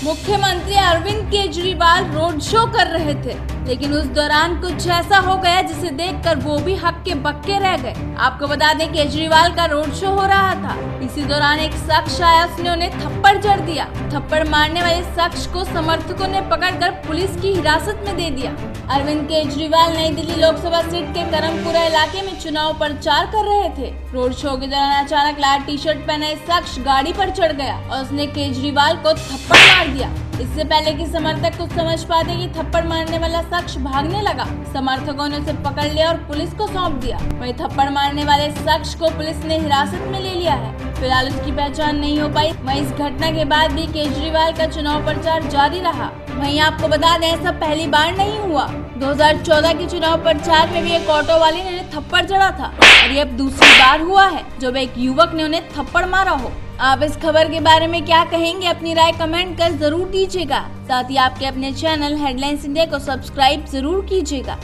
Arvind Kejriwal road show कर रहे थे, लेकिन उस दौरान कुछ ऐसा हो गया जिसे देखकर वो भी हक के बक्के रह गए। आपको बता दें, केजरीवाल का रोड शो हो रहा था। इसी दौरान एक शख्स आया, उसने उन्हें थप्पड़ जड़ दिया। थप्पड़ मारने वाले शख्स को समर्थकों ने पकड़कर पुलिस की हिरासत में दे दिया। अरविंद केजरीवाल नई दिल्ली लोकसभा सीट के करमपुरा इलाके में चुनाव प्रचार कर रहे थे। रोड शो के दौरान अचानक लाल टी शर्ट पहना शख्स गाड़ी पर चढ़ गया और उसने केजरीवाल को थप्पड़ मार दिया। इससे पहले कि समर्थक कुछ समझ पाते कि थप्पड़ मारने वाला शख्स भागने लगा, समर्थकों ने उसे पकड़ लिया और पुलिस को सौंप दिया। वहीं थप्पड़ मारने वाले शख्स को पुलिस ने हिरासत में ले लिया है। फ़िलहाल उसकी पहचान नहीं हो पाई। वहीं इस घटना के बाद भी केजरीवाल का चुनाव प्रचार जारी रहा। वहीं आपको बता दें, ऐसा पहली बार नहीं हुआ। 2014 के चुनाव प्रचार में भी एक ऑटो वाले ने थप्पड़ जड़ा था और ये अब दूसरी बार हुआ है, जब एक युवक ने उन्हें थप्पड़ मारा हो। आप इस खबर के बारे में क्या कहेंगे अपनी राय कमेंट कर ज़रूर दीजिएगा। साथ ही आपके अपने चैनल हेडलाइंस इंडिया को सब्सक्राइब ज़रूर कीजिएगा।